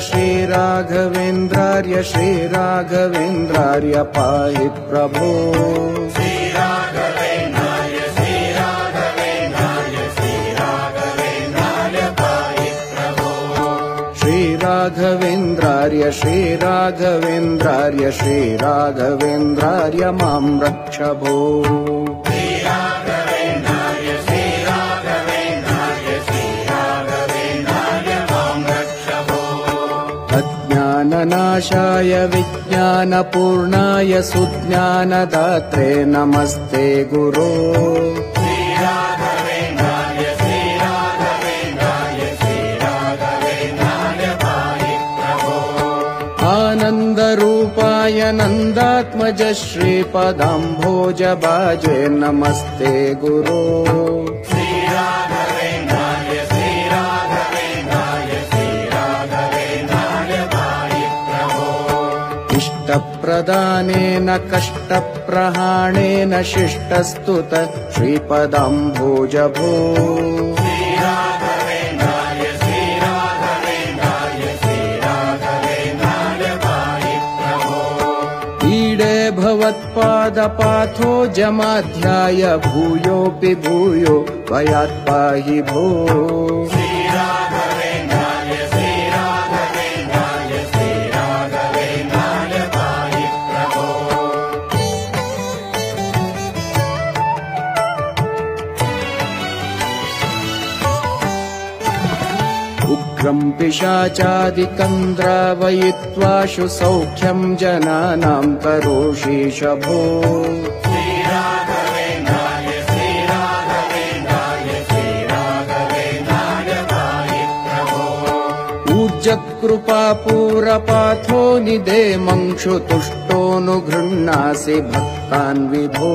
श्रीराघवेन्द्रार्य श्रीराघवेन्द्रार्य पाहि प्रभो। श्रीराघवेन्द्रार्य श्रीराघवेन्द्रार्य श्रीराघवेन्द्रार्य मां रक्ष भो अज्ञाननाशाय विज्ञानपूर्णाय सुज्ञानदात्रे नमस्ते गुरो। आनन्दरूपाय नन्दात्मज श्रीपदाम्भोजबाजे नमस्ते गुरो इष्टप्रदानेन कष्टप्रहाणेन शिष्टस्तुत श्रीपदाम्भोज ईडे भवत्पादपाथो जमाध्याय भूयोऽपि भूयो त्वयात् पाहि भो उग्रम् पिशाचादिकम् द्रावयित्वाशु सौख्यम् जनानाम् करोषीश भो ऊर्जकृपापूरपाथो निदेमङ्क्षु तुष्टोऽनुगृह्णासि भक्तान् विभो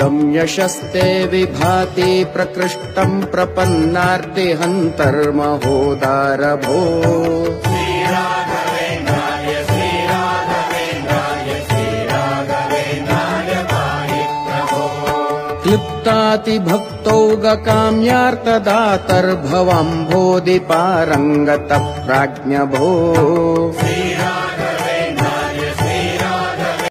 यशस्ते विभाति प्रकृष्टम् प्रपन्नार्तिहन्तर्महोदार भो क्लिप्तातिभक्तौ गकाम्यार्तदातर्भवम्भोदिपारङ्गत प्राज्ञ भो